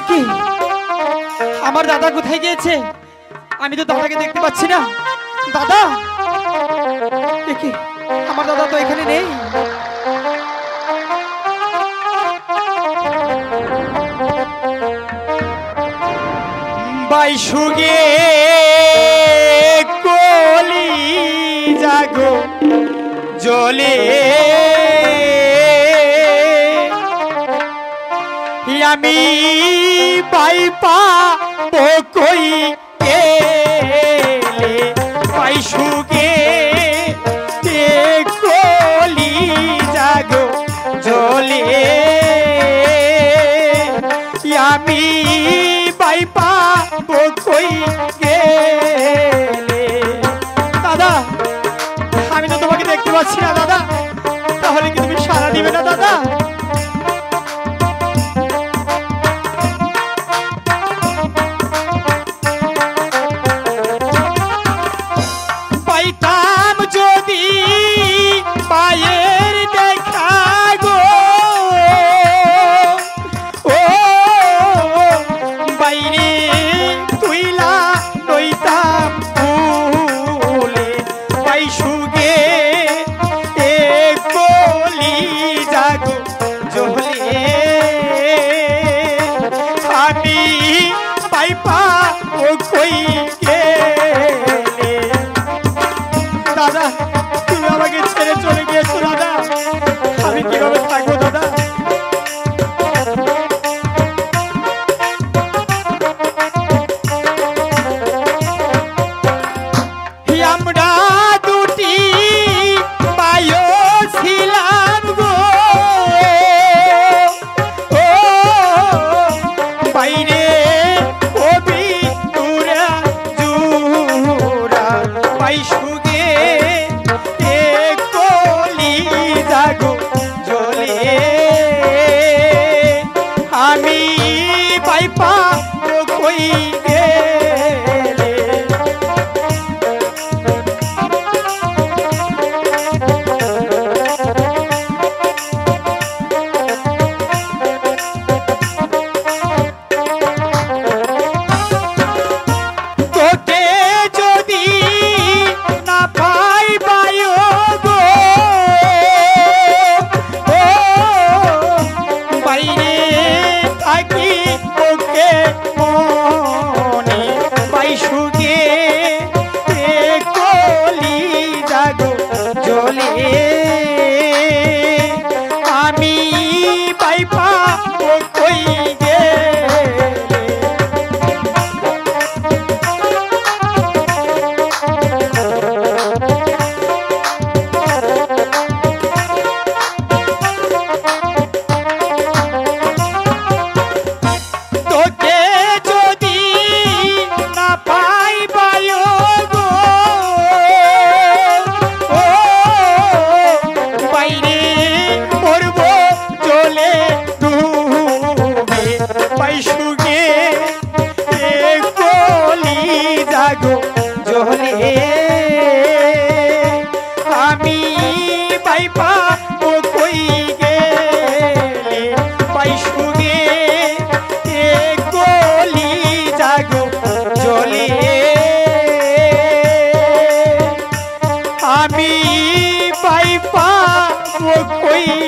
কি? আমার দাদা কোথায় গিয়েছে? আমি তো দাদাকে দেখতে পাচ্ছি না। দাদা! দেখি আমার দাদা তো এখানে নেই। বাইশুগে কলি জাগো জলে আমি পাইপা কই গেলে? পাইসুগে তে কলি জাগো জলে। আমি পাইপা কই গেলে? দাদা, আমি তো তোমাকে দেখতে পাচ্ছি না, দাদা। তাহলে কি তুমি সারা দিবে না, দাদা? আমি পাইপা ও কই গেলে দাদা তুমি আমাকে ছেড়ে চলে গিয়েছো দাদা পাইপা কই গেলে 有你。পাইপা ও কই গেলে পাইসু গে এ গলি জাগো জলে আমি পাইপা ও কই